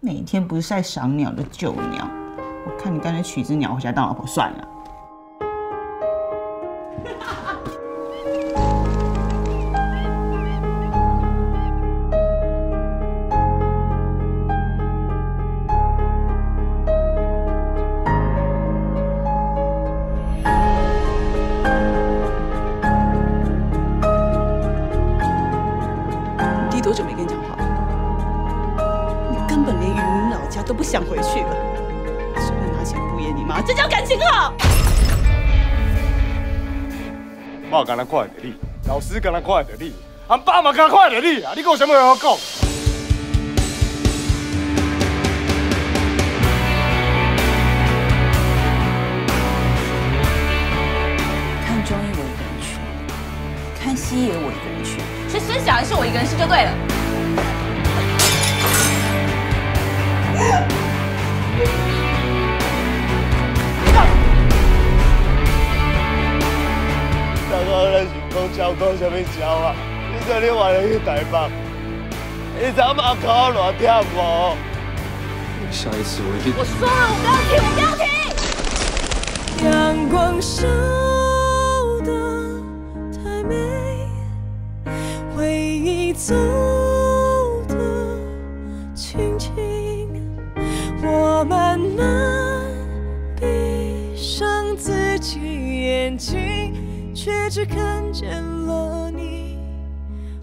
每天不是晒赏鸟的旧鸟，我看你干脆娶只鸟回家当老婆算了。弟多久没跟你讲话？你根本连云林老家都不想回去了，只会拿钱敷衍你妈，这叫感情好？我敢若看得你，老师敢若看得你，俺爸嘛敢看得你啊！你讲什么话好讲？看中医我一个人去，看西医也我一个人去。去生小孩是我一个人去就对了。咱是讲招讲什么招啊？你说你话你去台北，你知影马考偌忝无？下一次我一定。我说了，我不要停，我不要停。阳光笑得太美，回忆走得轻轻，我慢慢闭上自己眼睛，却只看见了你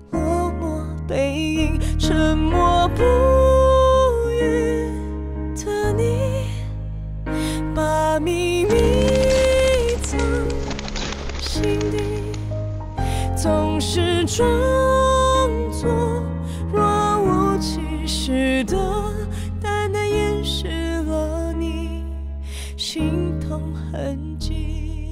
落寞背影，沉默不语的你。把秘密藏心底，总是装作若无其事的淡淡掩饰了你心痛痕迹。